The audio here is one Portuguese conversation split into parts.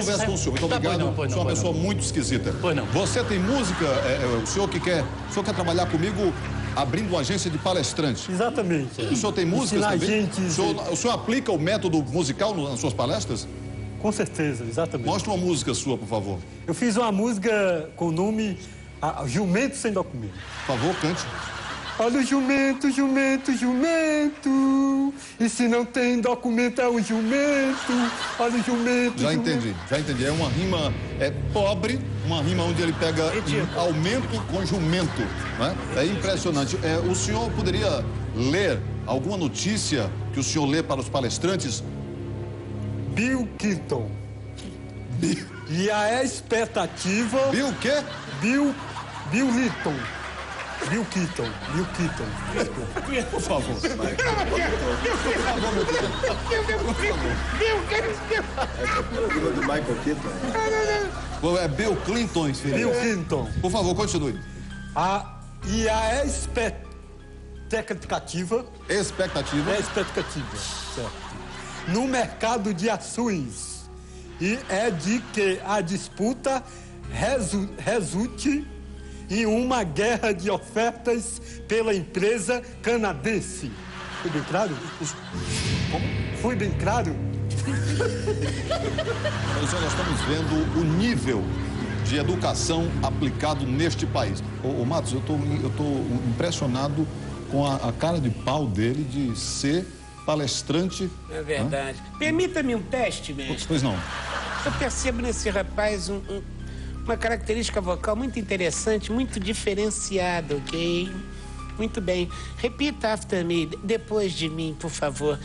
Conversa com o senhor. Muito Tá, obrigado. pois não, pois é uma pessoa não. muito esquisita. Pois não. Você tem música, é, é, o senhor que quer. O senhor quer trabalhar comigo abrindo uma agência de palestrantes. Exatamente. O senhor tem músicas Ensinar também? gente- O senhor, o senhor aplica o método musical nas suas palestras? Com certeza, exatamente. Mostre uma música sua, por favor. Eu fiz uma música com o nome Jumento Sem Documento. Por favor, cante. Olha o jumento, jumento, jumento. E se não tem documento é o jumento. Olha o jumento. Já jumento. entendi, já entendi. É uma rima é, pobre, uma rima onde ele pega um aumento com jumento. Né? É impressionante. É, o senhor poderia ler alguma notícia que o senhor lê para os palestrantes? Bill Clinton. E a expectativa. Viu o quê? Bill. Bill Linton. Bill Clinton. Bill Clinton. Por favor. do Michael Keaton. É Bill Clinton, Bill filho. Clinton. Por favor, continue. A, e a expectativa. Expectativa. É expectativa. Certo. No mercado de ações. E é de que a disputa resu- resulte em uma guerra de ofertas pela empresa canadense. Foi bem claro? Foi bem claro? Nós estamos vendo o nível de educação aplicado neste país. Ô, ô, Matos, eu estou eu tô impressionado com a, a cara de pau dele de ser palestrante. É verdade. Permita-me um teste, mestre. Pois não. Eu percebo nesse rapaz um- um- uma característica vocal muito interessante, muito diferenciada, ok? Muito bem. Repita after me, depois de mim, por favor.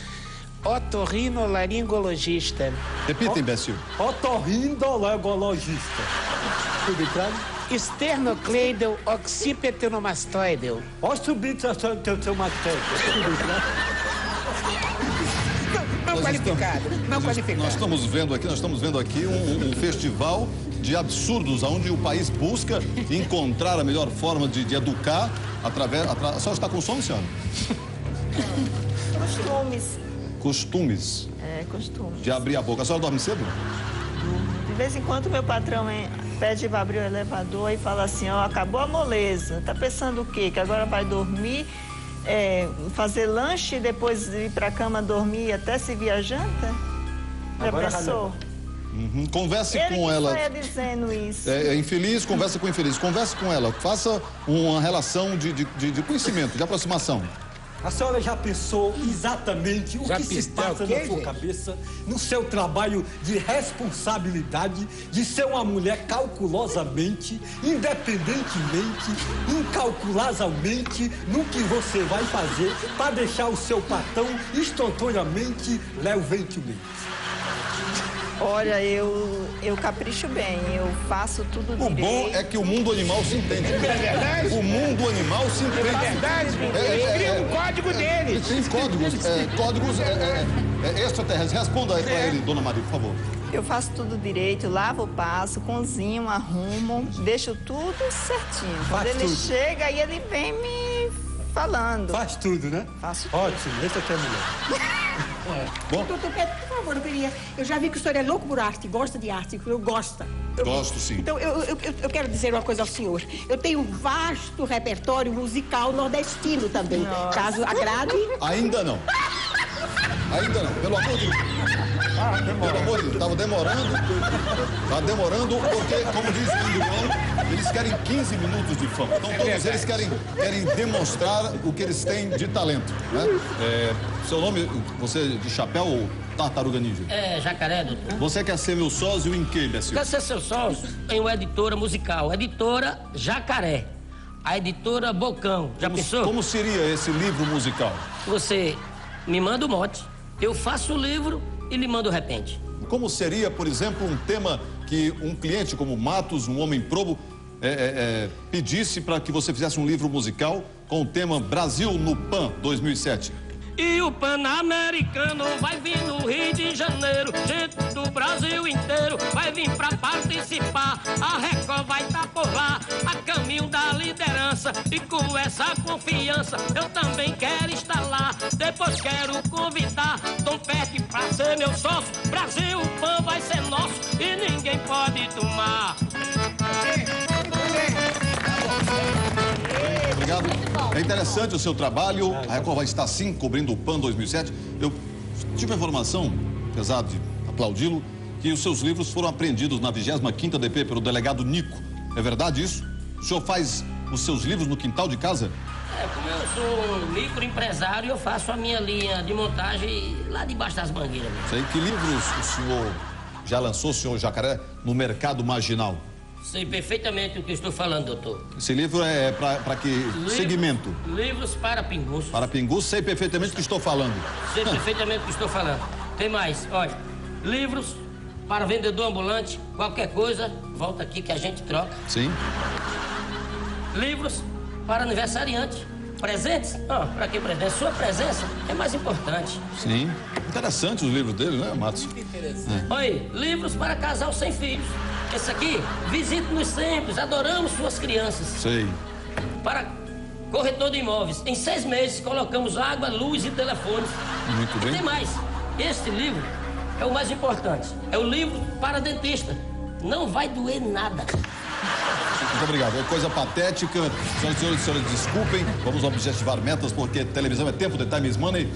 Otorrinolaringologista. Repita, imbecil. Otorrinolaringologista. Bem claro? Esternocleidal matéria. Foi bem claro? Qualificado, estamos- não qualificado. Nós estamos vendo aqui, nós estamos vendo aqui um, um festival de absurdos, onde o país busca encontrar a melhor forma de, de educar através. Atra... A senhora está com sono, senhora? Costumes. Costumes É, costumes. de abrir a boca. A senhora dorme cedo? De vez em quando meu patrão hein, pede para abrir o elevador e fala assim, ó, acabou a moleza. Tá pensando o quê? Que agora vai dormir, é, fazer lanche e depois ir para cama dormir até se via janta? Já Agora, pensou? Uhum. Converse Ele com que ela. dizendo isso. É, é infeliz, conversa com infeliz. Converse com ela. Faça uma relação de, de, de- de conhecimento, de aproximação. A senhora já pensou exatamente o Já que se passa quê, na sua gente? cabeça no seu trabalho de responsabilidade de ser uma mulher calculosamente, independentemente, incalculosamente no que você vai fazer para deixar o seu patrão instantaneamente leventemente. Olha, eu, eu capricho bem, eu faço tudo O direito. bom é que o mundo animal se entende. É verdade? O mundo animal se entende. É verdade, ele cria um código dele. Tem códigos, é, códigos é, é, é, extraterrestres. Responda aí pra É. ele, dona Maria, por favor. Eu faço tudo direito, lavo, passo, cozinho, arrumo, deixo tudo certinho. Quando Faz ele tudo. chega, aí ele vem me falando. Faz tudo, né? Faço tudo. Ótimo, esse aqui é mulher. Doutor Pedro, por favor, eu queria. Eu já vi que o senhor é louco por arte, gosta de arte, eu gosto. Eu- Gosto, sim. Então, eu, eu, eu- eu quero dizer uma coisa ao senhor. Eu tenho um vasto repertório musical nordestino também. Caso agrade. Ainda não. Ainda não, pelo amor de Deus. Pelo amor de Deus, estava demorando. Tá demorando porque, como diz o Indiano, eles querem 15 minutos de fama. Então todos eles querem, querem demonstrar o que eles têm de talento. Né? É, seu nome, você é de chapéu ou tartaruga ninja? É, jacaré, doutor. Você quer ser meu sócio em que, imbecil? Quer ser seu sócio em uma editora musical. Editora Jacaré. A editora Bocão. Já Como, pensou? como seria esse livro musical? Você me manda o mote, eu faço o livro e lhe mando o repente. Como seria, por exemplo, um tema que um cliente como Matos, um homem probo, é, é, é, pedisse para que você fizesse um livro musical com o tema Brasil no Pan 2007? E o Pan-Americano vai vir no Rio de Janeiro. Gente do Brasil inteiro vai vir pra participar. A Record vai estar por lá, a. e com essa confiança eu também quero estar lá. Depois quero convidar Tom Pet pra ser meu sócio. Brasil, o pão vai ser nosso e ninguém pode tomar. Obrigado. É interessante o seu trabalho. A Record vai estar sim cobrindo o PAN 2007. Eu tive a informação, apesar de aplaudi-lo, que os seus livros foram apreendidos na 25ª DP pelo delegado Nico. É verdade isso? O senhor faz os seus livros no quintal de casa? É, como eu sou um microempresário, eu faço a minha linha de montagem lá debaixo das mangueiras. Sei que livros o senhor já lançou, senhor Jacaré, no mercado marginal? Sei perfeitamente o que estou falando, doutor. Esse livro é para que Livros- segmento? Livros para pingus. Para Pingu, sei perfeitamente o que estou falando. Sei perfeitamente o que estou falando. Tem mais, olha. Livros para vendedor ambulante, qualquer coisa, volta aqui que a gente troca. Sim. Livros para aniversariante. Presentes? Ah, para que presente? Sua presença é mais importante. Sim. Interessante os livros dele, né, Matos? Olha aí, livros para casal sem filhos. Esse aqui, visite-nos sempre, adoramos suas crianças. Sei. Para corretor de imóveis, em seis meses colocamos água, luz e telefones. Muito E tem bem. mais. Este livro é o mais importante. É o livro para dentista. Não vai doer nada. Muito obrigado. É coisa patética. Senhoras e senhores, senhores, desculpem. Vamos objetivar metas, porque televisão é tempo de time is money.